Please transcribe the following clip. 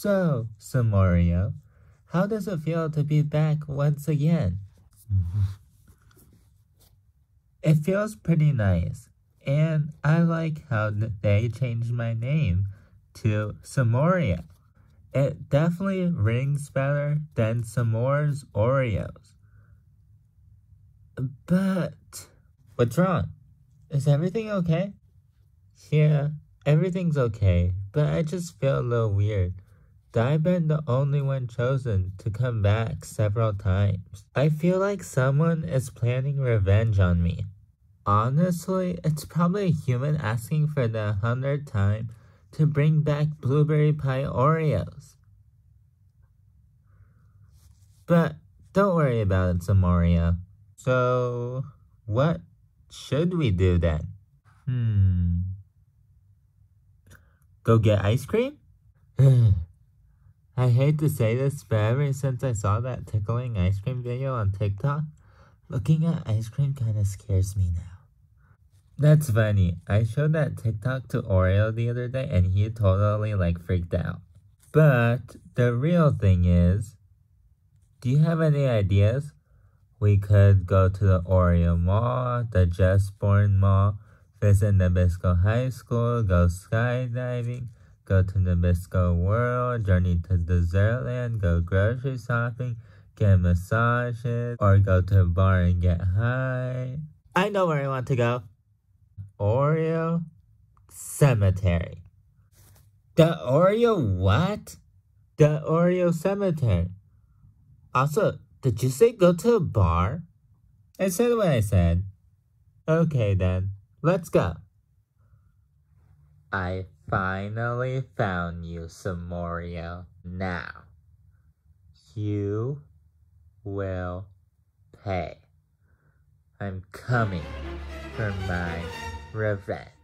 So, S'moreo, how does it feel to be back once again? It feels pretty nice, and I like how they changed my name to S'moreo. It definitely rings better than S'mores Oreos. But, what's wrong? Is everything okay? Yeah, everything's okay, but I just feel a little weird. I've been the only one chosen to come back several times. I feel like someone is planning revenge on me. Honestly, it's probably a human asking for the hundredth time to bring back blueberry pie Oreos. But don't worry about it, S'moreo. So, what should we do then? Hmm. Go get ice cream? I hate to say this, but ever since I saw that tickling ice cream video on TikTok, looking at ice cream kind of scares me now. That's funny. I showed that TikTok to Oreo the other day and he totally like freaked out. But the real thing is, do you have any ideas? We could go to the Oreo Mall, the Just Born Mall, visit Nabisco High School, go skydiving, go to Nabisco World, journey to Dessertland, go grocery shopping, get massages, or go to a bar and get high. I know where I want to go. Oreo Cemetery. The Oreo what? The Oreo Cemetery. Also, did you say go to a bar? I said what I said. Okay then, let's go. I finally found you, S'moreo. Now, you will pay. I'm coming for my revenge.